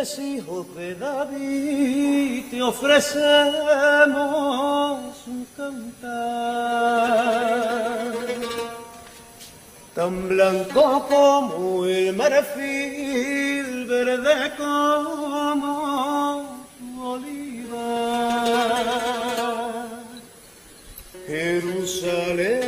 reyes hijos de David, te ofrecemos un cantar. Tan blanco como el marfil, verde como oliva. Jerusalén.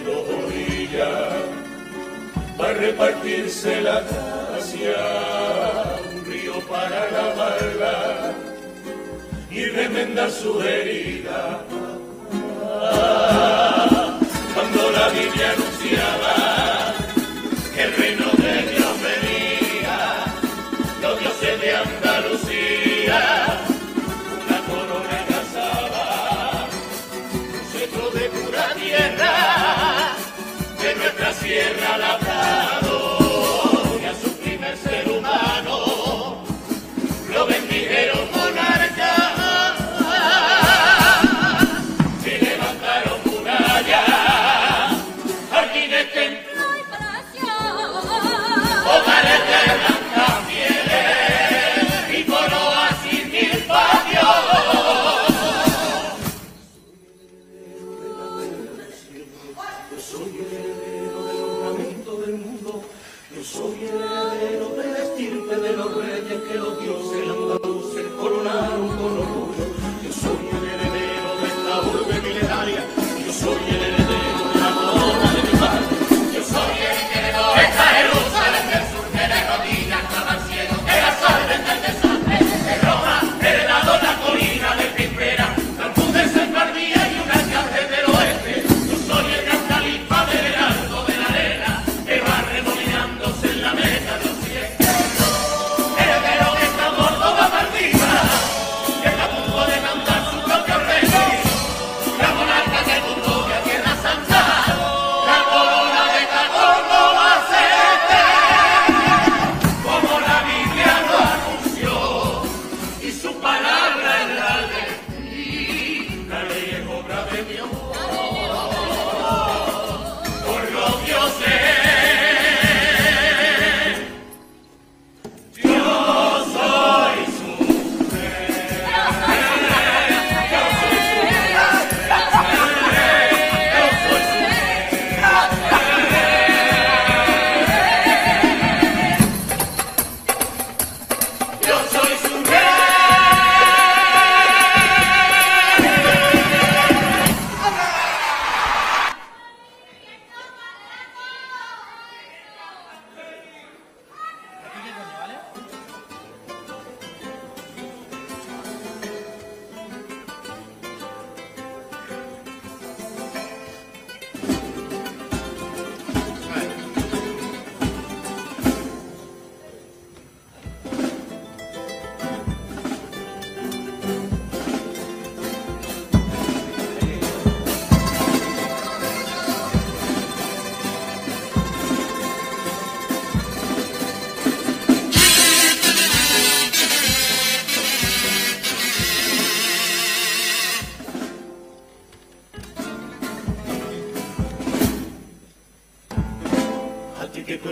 rodilla va a repartirse la gracia, un río para lavarla y remendar su herida. Ah, cuando la Biblia anunciaba tierra labrada.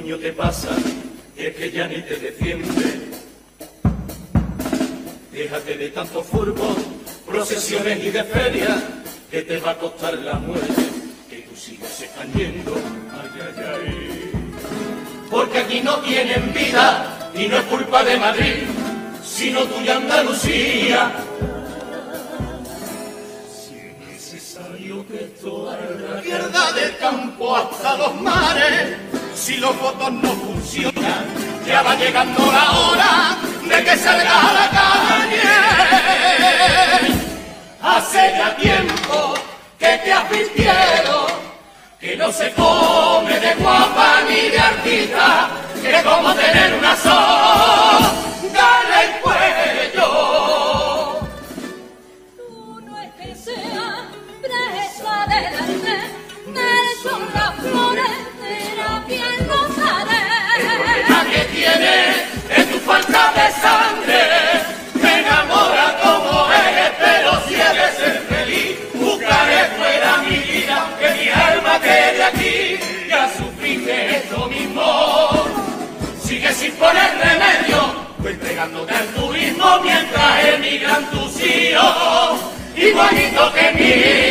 coño te pasa? Es que ya ni te defiende. Déjate de tanto furbo, procesiones y de feria, que te va a costar la muerte, que tú sigas expandiendo. Ay, ay, ay. Porque aquí no tienen vida y no es culpa de Madrid, sino tuya Andalucía. Si es necesario que toda la mierda del campo hasta los mares si los votos no funcionan, ya va llegando la hora de que salga a la calle. Hace ya tiempo que te advirtieron que no se come de guapa ni de artista, que como tener una sola, poner remedio, voy entregándote al turismo mientras emigran tus hijos, igualito que mi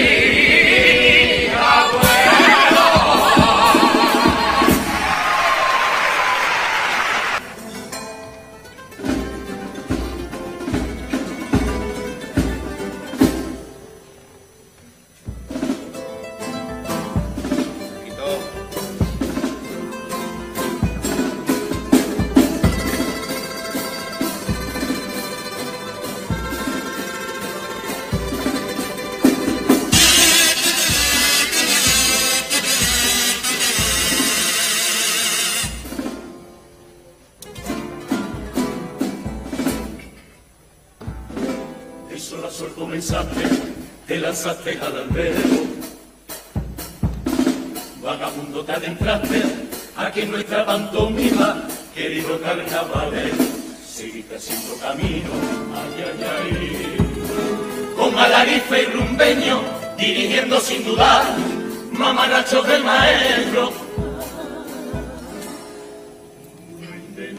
comenzaste, te lanzaste al albergue. Vagabundo te adentraste aquí en nuestra pantomima, querido carnaval. Seguiste haciendo camino, ay, ay, ay. Con alarife y rumbeño, dirigiendo sin dudar, mamarachos del maestro.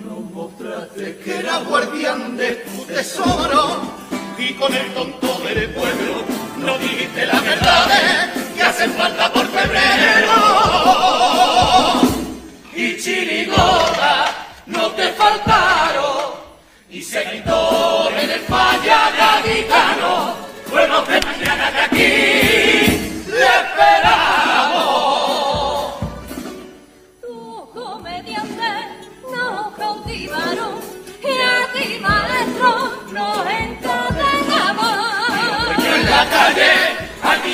No mostraste que era guardián de tu tesoro y con el tonto del pueblo no dijiste la verdad que hacen falta por febrero. Y chirigota no te faltaron y seguidores del falla gaditano. Bueno, que mañana de aquí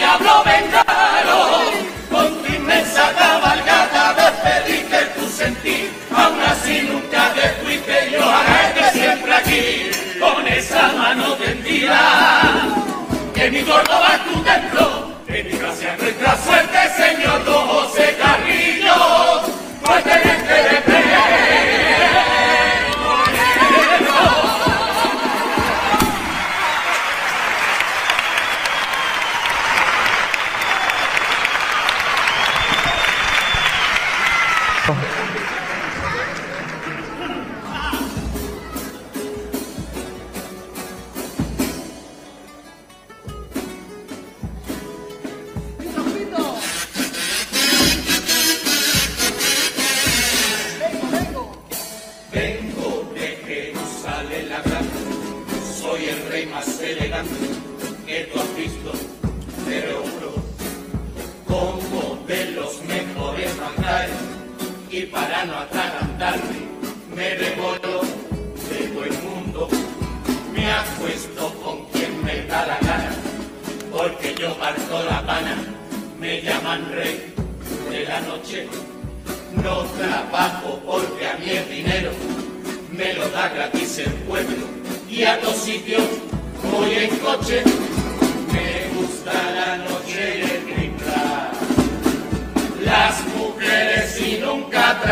diablo vengaron. Con tu inmensa cabalgata despediste tu sentir aún así nunca te fuiste yo haré siempre aquí con esa mano tendida. Que mi Córdoba es tu templo que mi gracia es nuestra suerte señor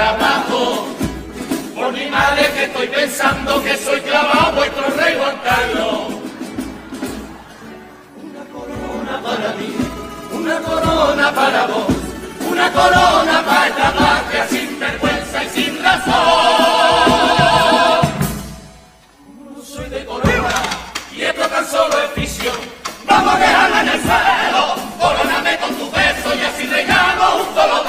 trabajo. Por mi madre que estoy pensando que soy clavado vuestro rey Juan. Una corona para mí, una corona para vos, una corona para esta patria sin vergüenza y sin razón. No soy de corona y esto tan solo es ficción. Vamos a dejarla en el suelo, coroname con tu beso y así reinamos un solo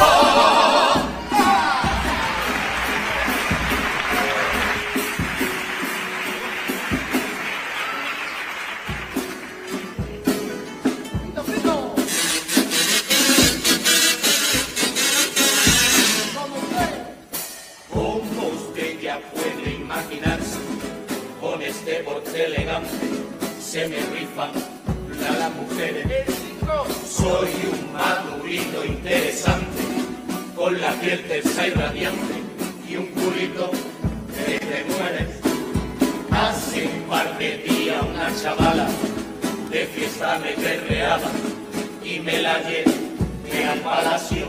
palacio.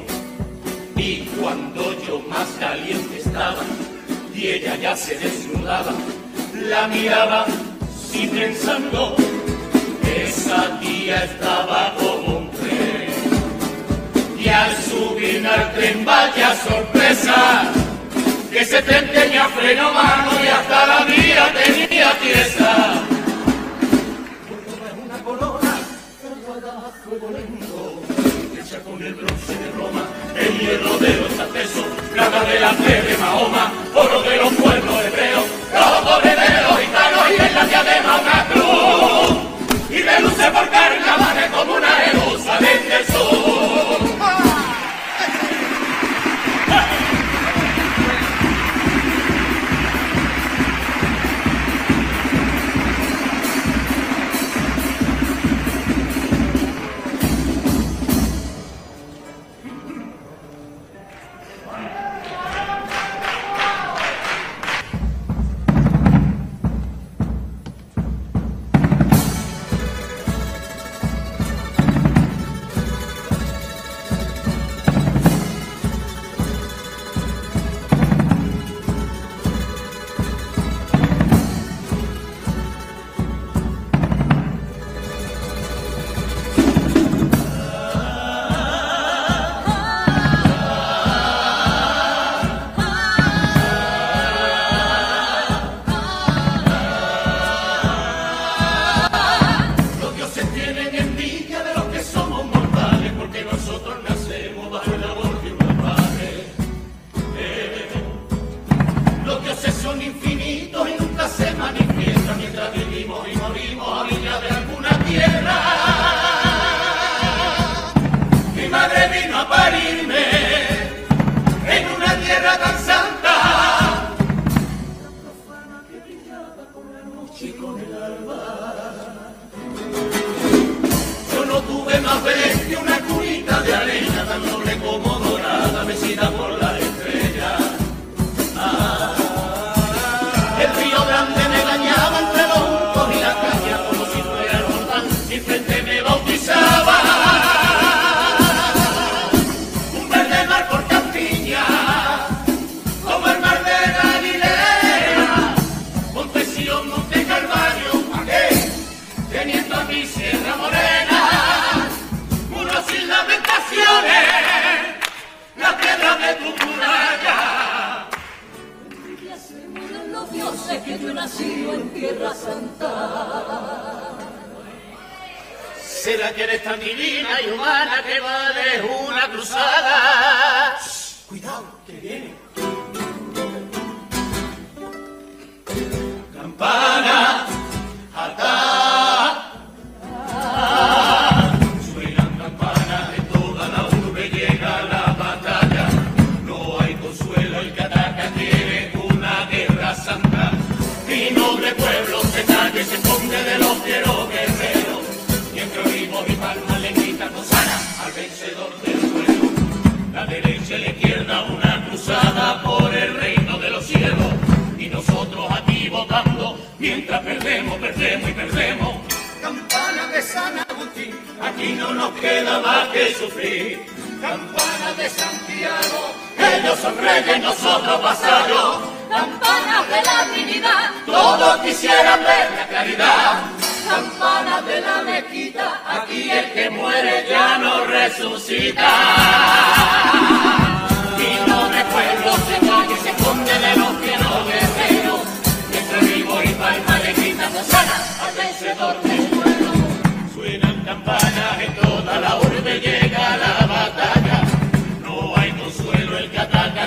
Y cuando yo más caliente estaba y ella ya se desnudaba, la miraba y pensando, esa tía estaba como un tren. Y al subir al tren, vaya sorpresa, que ese tren tenía freno mano y hasta la vía tenía pieza. Una corona, hecha con el bronce de Roma, el hierro de los accesos, plata de la fe de Mahoma, oro de los pueblos hebreos, rojo de los gitanos y en la diadema. Madre vino a parirme en una tierra tan santa. Profana que brillaba con la noche y con el alba. Yo no tuve más vez que una cunita de arena tan noble como dorada, vecina por ¿Será que eres tan divina y humana que vales una cruzada? Cuidado, que viene. Campana, perdemos, y perdemos. Campana de San Agustín, aquí no nos queda más que sufrir. Campana de Santiago, ellos son reyes, nosotros vasallos. Campanas de la Trinidad, Todos quisieran ver la claridad. campanas de la mezquita, Aquí el que muere ya no resucita.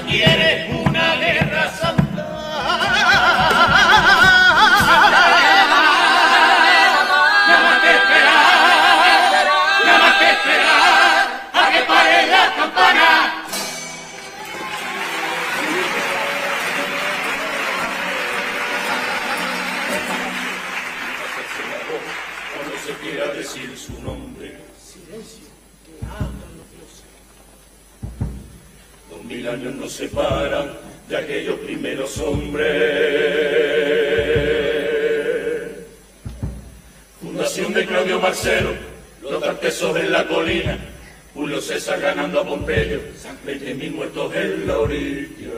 Quiere una guerra santa. Decir su nombre. Silencio, que hablan los dioses. Dos mil años nos separan de aquellos primeros hombres. Fundación de Claudio Marcelo, los tartesos en la colina, Julio César ganando a Pompeyo, veinte mil muertos en la orilla.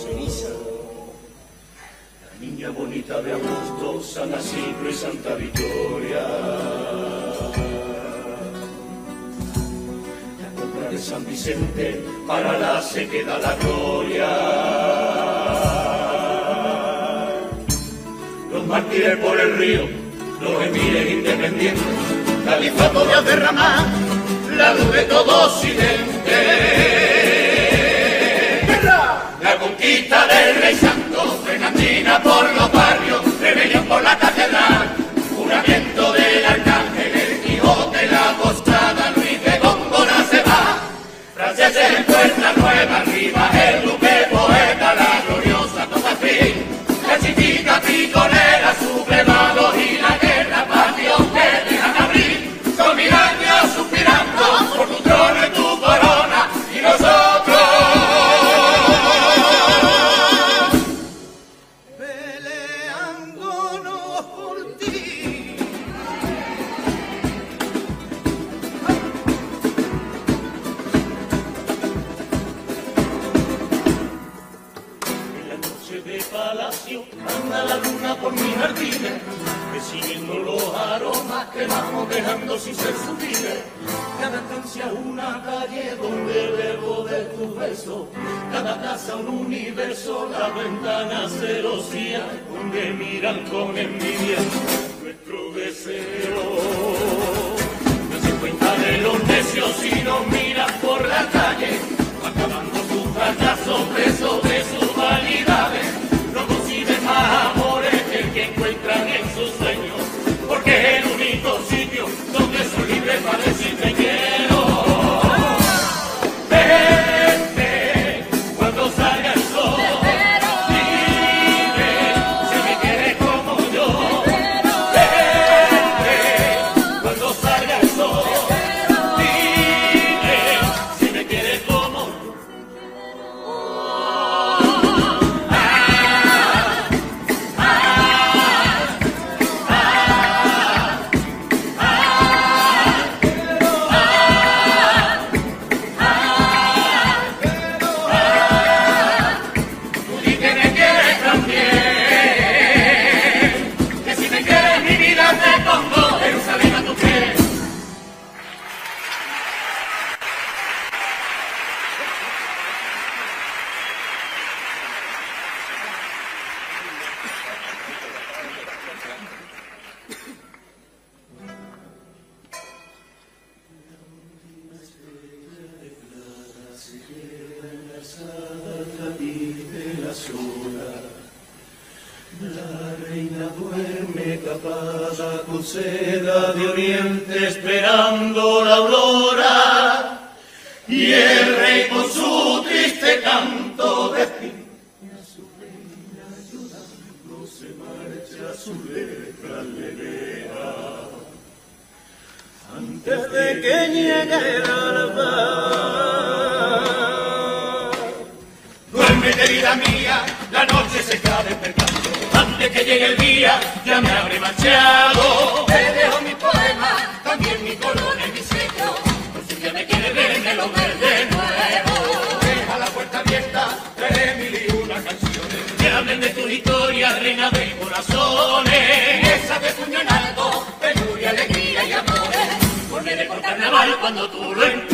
Ceniza, La niña bonita de Augusto, San Isidro y Santa Victoria. La compra de San Vicente, para la se queda la gloria. Los mártires por el río, los emires independientes, califato de derramar la luz de todo Occidente. La conquista del Rey Santo, Fernandina por los por la catedral, juramento del celosías donde miran con envidia nuestro deseo. Con seda de oriente esperando la aurora. Y el rey con su triste canto despide a su reina ayudando se marcha su letra le deja. Antes de que llegue el alba. Duerme querida mía, la noche se está ya me habré marchado. Te dejo mi poema, también mi corona y mi sello. Por si ya me quieres ver, me lo ver de nuevo. Deja la puerta abierta, traeré mil y una canciones. Que hablen de tus historias, reina de corazones. Esa de puño en alto, penuria, alegría y amores. Volveré por carnaval cuando tú lo entones.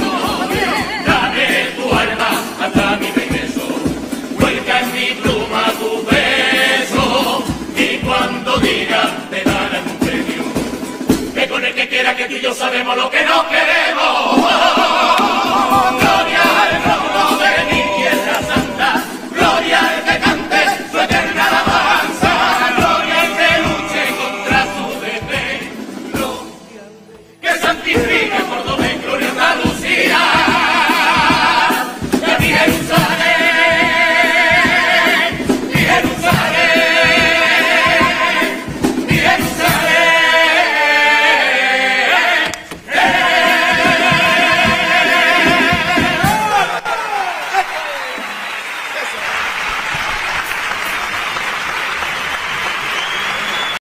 Que tú y yo sabemos lo que no queremos.